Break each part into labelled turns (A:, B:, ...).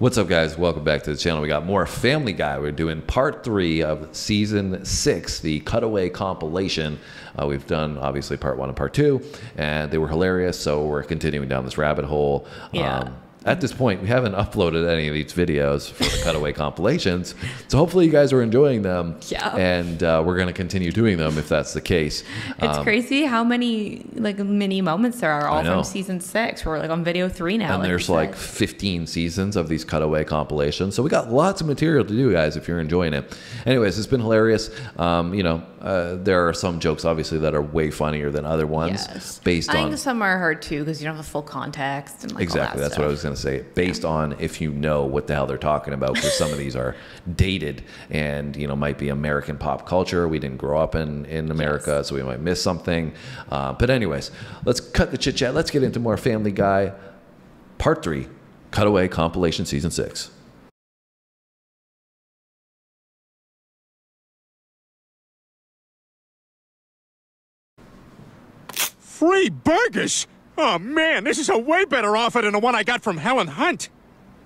A: What's up, guys? Welcome back to the channel. We got more Family Guy. We're doing part three of season six, the cutaway compilation. Uh, we've done obviously part one and part two, and they were hilarious. So we're continuing down this rabbit hole.
B: Yeah.
A: Um, at this point, we haven't uploaded any of these videos for the cutaway compilations. So hopefully, you guys are enjoying them.
B: Yeah.
A: And uh, we're going to continue doing them if that's the case.
B: It's
A: Um,
B: crazy how many like mini moments there are all from season six. We're like on video three now.
A: and
B: like
A: there's like 15 seasons of these cutaway compilations so we got lots of material to do guys if you're enjoying it anyways it's been hilarious um, you know uh, there are some jokes obviously that are way funnier than other ones
B: Yes.
A: based
B: I
A: on
B: think some are hard too because you don't have the full context and like
A: exactly
B: that
A: that's what i was going to say. Based on if you know what the hell they're talking about because some of these are dated and you know might be american pop culture. We didn't grow up in in america so we might miss something. Uh, but anyways let's cut the chit chat let's get into more family guy part three cutaway compilation season six
C: Free burgers? Oh man, this is a way better offer than the one I got from Helen Hunt.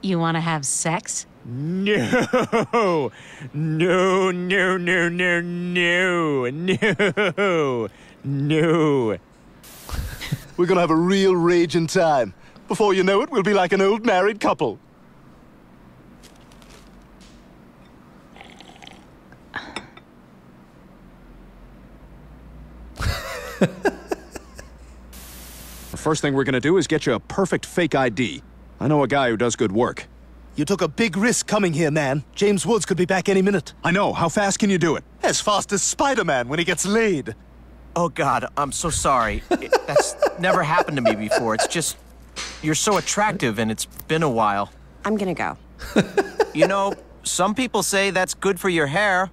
D: You want to have sex?
C: No, no, no, no, no, no, no, no.
E: We're gonna have a real raging time. Before you know it, we'll be like an old married couple.
C: First thing we're gonna do is get you a perfect fake ID. I know a guy who does good work.
E: You took a big risk coming here, man. James Woods could be back any minute.
C: I know. How fast can you do it?
E: As fast as Spider-Man when he gets laid.
F: Oh God, I'm so sorry. It- That's never happened to me before. It's just you're so attractive and it's been a while.
G: I'm gonna go.
F: You know, some people say that's good for your hair.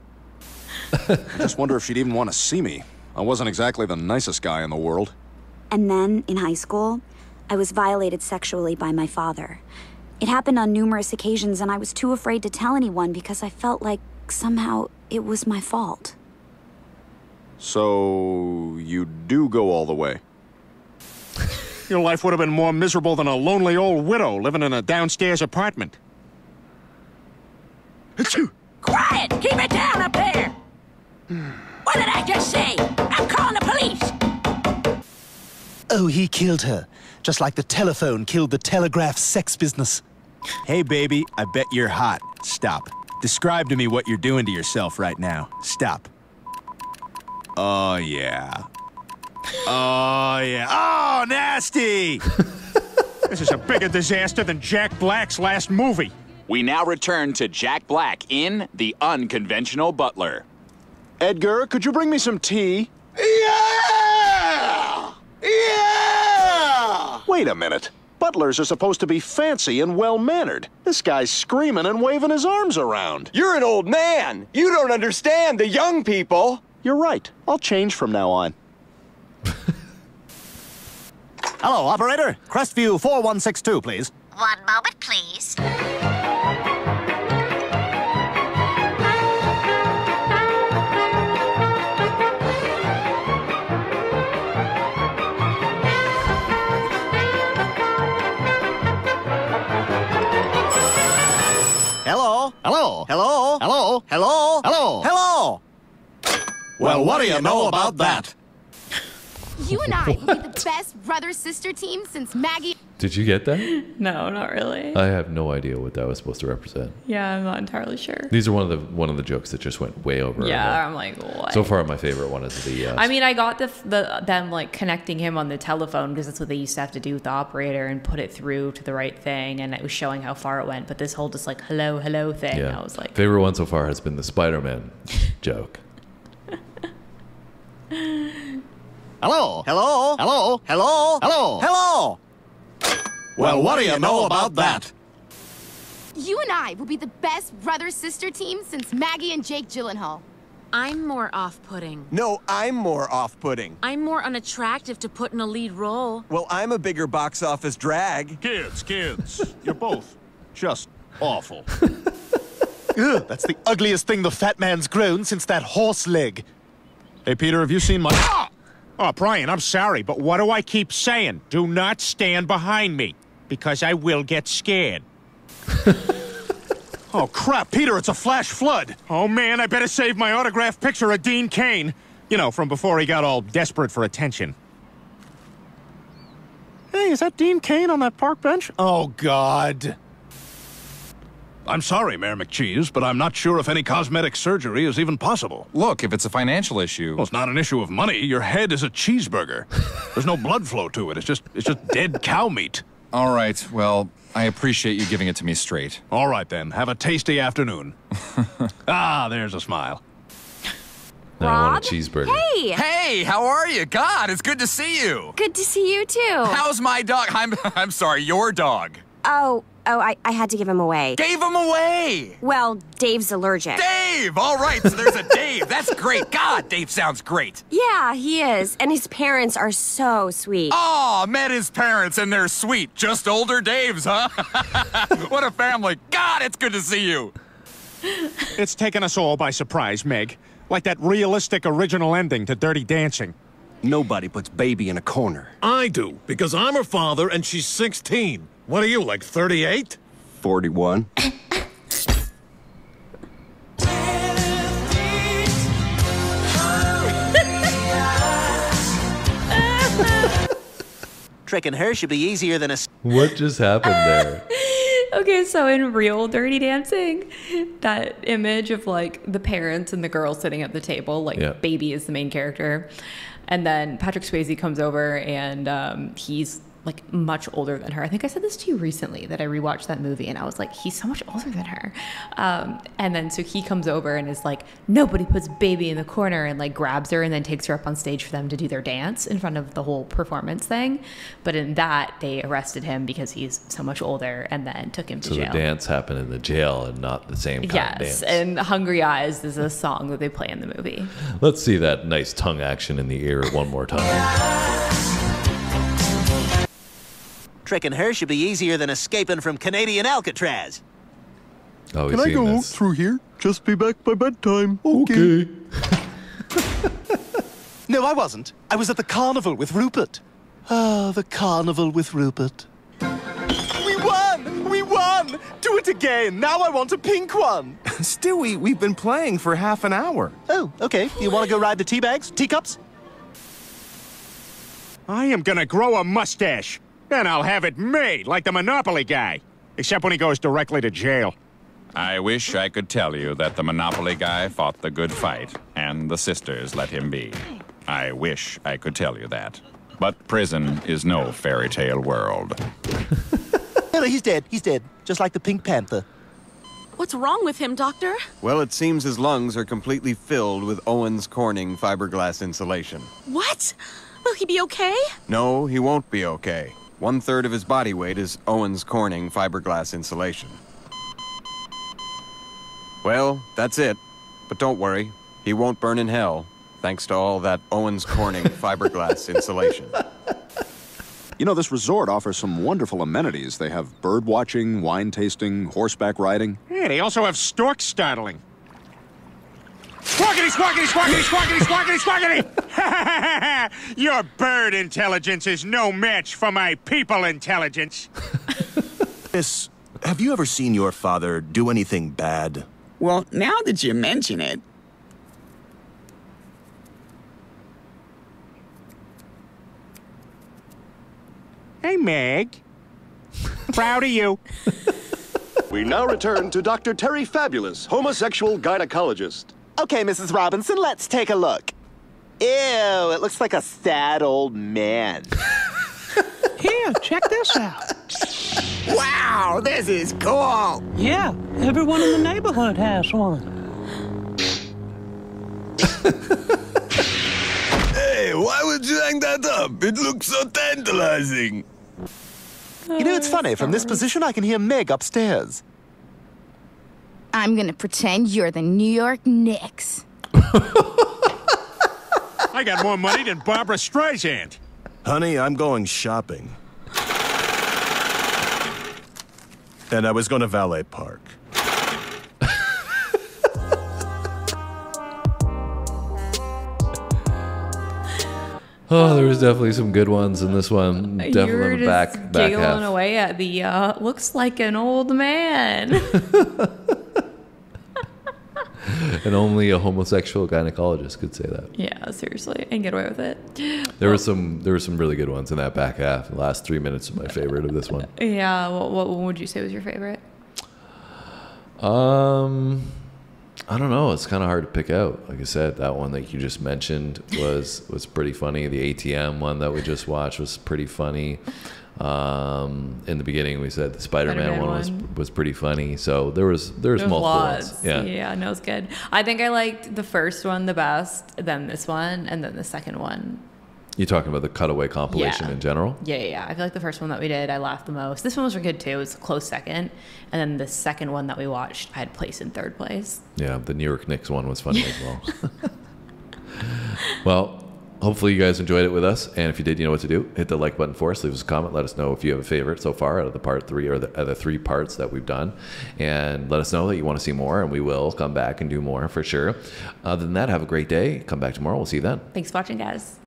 C: I just wonder if she'd even want to see me. I wasn't exactly the nicest guy in the world.
G: And then, in high school, I was violated sexually by my father. It happened on numerous occasions, and I was too afraid to tell anyone because I felt like somehow it was my fault.
C: So you do go all the way. Your life would have been more miserable than a lonely old widow living in a downstairs apartment. Achoo!
H: Quiet! Keep it down up there! What did I just say?
E: Oh, he killed her. Just like the telephone killed the telegraph sex business.
I: Hey, baby, I bet you're hot. Stop. Describe to me what you're doing to yourself right now. Stop. Oh, yeah. Oh, yeah. Oh, nasty!
C: This is a bigger disaster than Jack Black's last movie.
J: We now return to Jack Black in The Unconventional Butler.
C: Edgar, could you bring me some tea?
E: Yeah! Yeah!
C: Wait a minute. Butlers are supposed to be fancy and well mannered. This guy's screaming and waving his arms around.
K: You're an old man. You don't understand the young people.
C: You're right. I'll change from now on.
E: Hello, operator. Crestview 4162, please.
H: One moment, please.
F: Hello?
E: Well, what do you know about that?
L: You and I will be the best brother sister team since Maggie.
A: did you get that
B: No, not really.
A: i have no idea what that was supposed to represent
B: yeah, I'm not entirely sure.
A: these are one of the one of the jokes that just went way over
B: Yeah,
A: head.
B: I'm like, what?
A: so far my favorite one is the uh,
B: I mean, I got the, the them like connecting him on the telephone because that's what they used to have to do with the operator and put it through to the right thing, and it was showing how far it went. But this whole just like hello, hello thing,
A: Yeah.
B: I was like,
A: favorite one so far has been the Spider-Man joke.
E: Hello.
F: Hello?
E: Hello.
F: Hello?
E: Hello.
F: Hello?
E: Well, what do you know about that?
L: You and I will be the best brother sister team since Maggie and Jake Gyllenhaal.
D: I'm more off putting.
K: No, I'm more off putting.
D: I'm more unattractive to put in a lead role.
K: Well, I'm a bigger box office drag.
C: Kids, kids, you're both just awful.
E: Ugh, that's the ugliest thing the fat man's grown since that horse leg.
C: Hey, Peter, have you seen my. Ah! Oh, Brian, I'm sorry, but what do I keep saying? Do not stand behind me, because I will get scared. oh, crap, Peter, it's a flash flood. Oh, man, I better save my autographed picture of Dean Cain. You know, from before he got all desperate for attention. Hey, is that Dean Cain on that park bench? Oh, God.
M: I'm sorry, Mayor McCheese, but I'm not sure if any cosmetic surgery is even possible.
N: Look, if it's a financial issue.
M: Well, it's not an issue of money. Your head is a cheeseburger. There's no blood flow to it. It's just it's just dead cow meat.
N: All right. Well, I appreciate you giving it to me straight.
M: All right then. Have a tasty afternoon. ah, there's a smile.
A: Now I want a cheeseburger.
O: Hey!
N: Hey, how are you? God, it's good to see you.
O: Good to see you too.
N: How's my dog? I'm I'm sorry, your dog.
O: Oh, oh, I, I had to give him away.
N: Gave him away.
O: Well, Dave's allergic.
N: Dave! All right, so there's a Dave. That's great. God, Dave sounds great.
O: Yeah, he is. And his parents are so sweet.
N: Aw, met his parents and they're sweet. Just older Daves, huh? what a family. God, it's good to see you.
C: It's taken us all by surprise, Meg. Like that realistic original ending to Dirty Dancing.
K: Nobody puts baby in a corner.
P: I do, because I'm her father and she's 16. What are you, like 38?
K: 41.
Q: Tricking her should be easier than a.
A: What just happened there?
B: okay, so in real Dirty Dancing, that image of like the parents and the girl sitting at the table, like
A: Yeah.
B: baby is the main character, and then Patrick Swayze comes over and um, he's like much older than her. I think I said this to you recently that I rewatched that movie and I was like, he's so much older than her. Um, and then so he comes over and is like, nobody puts baby in the corner and like grabs her and then takes her up on stage for them to do their dance in front of the whole performance thing. But in that, they arrested him because he's so much older and then took him to
A: So the dance happened in the jail and not the same kind of
B: Yes, and Hungry Eyes is a song that they play in the movie.
A: Let's see that nice tongue action in the ear one more time.
Q: Tricking her should be easier than escaping from Canadian Alcatraz.
A: Oh,
E: Can I go
A: this.
E: through here? Just be back by bedtime. Okay.
Q: No, I wasn't. I was at the carnival with Rupert.
E: Ah, the carnival with Rupert.
Q: We won! We won! Do it again! Now I want a pink one!
I: Stewie, we've been playing for half an hour.
Q: Oh, okay. You want to go ride the tea bags? Teacups?
C: I am gonna grow a mustache. Then I'll have it made like the Monopoly guy. Except when he goes directly to jail.
J: I wish I could tell you that the Monopoly guy fought the good fight and the sisters let him be. I wish I could tell you that. But prison is no fairy tale world.
Q: No, no, he's dead. He's dead. Just like the Pink Panther.
D: What's wrong with him, Doctor?
K: Well, it seems his lungs are completely filled with Owens Corning fiberglass insulation.
D: What? Will he be okay?
K: No, he won't be okay. One third of his body weight is Owens Corning fiberglass insulation. Well, that's it. But don't worry, he won't burn in hell, thanks to all that Owens Corning fiberglass insulation.
R: You know, this resort offers some wonderful amenities. They have bird watching, wine tasting, horseback riding.
C: Yeah, they also have stork startling. Squawkity, squawkity, squawkity, squawkity, squawkity, squawkity! Your bird intelligence is no match for my people intelligence.
S: Miss, have you ever seen your father do anything bad?
T: Well, now that you mention it,
C: Hey, Meg. Proud of you.
E: We now return to Dr. Terry Fabulous, homosexual gynecologist.
Q: Okay, Mrs. Robinson, let's take a look. Ew, it looks like a sad old man.
T: Here, check this out. Wow, this is cool.
U: Yeah, everyone in the neighborhood has one.
I: Hey, why would you hang that up? It looks so tantalizing.
Q: You know, it's funny. From this position, I can hear Meg upstairs.
L: I'm gonna pretend you're the New York Knicks.
C: I got more money than Barbra Streisand.
S: Honey, I'm going shopping. And I was going to valet park.
A: Oh, there was definitely some good ones in this one. Definitely
B: You're
A: the
B: just
A: back back
B: giggling
A: half.
B: away at the uh, looks like an old man.
A: and only a homosexual gynecologist could say that.
B: yeah, seriously, and get away with it.
A: There were some there were some really good ones in that back half. The last three minutes of my favorite of this one.
B: Yeah, what, what would you say was your favorite?
A: Um, I don't know. It's kind of hard to pick out. Like I said, that one that you just mentioned was was pretty funny. The ATM one that we just watched was pretty funny. Um, in the beginning, we said the Spider-Man,
B: Spider-Man
A: one was
B: one.
A: was pretty funny. So there was there was
B: There's
A: multiple
B: lots.
A: ones. Yeah.
B: yeah, no, it's good. I think I liked the first one the best, then this one, and then the second one.
A: You talking about the cutaway compilation
B: Yeah.
A: in general?
B: Yeah, yeah, yeah. I feel like the first one that we did, I laughed the most. This one was good too. It was a close second, and then the second one that we watched, I had place in third place.
A: Yeah, the New York Knicks one was funny as well. well, hopefully you guys enjoyed it with us, and if you did, you know what to do. Hit the like button for us. Leave us a comment. Let us know if you have a favorite so far out of the part three or the other three parts that we've done, and let us know that you want to see more, and we will come back and do more for sure. Other than that, have a great day. Come back tomorrow. We'll see you then.
B: Thanks for watching, guys.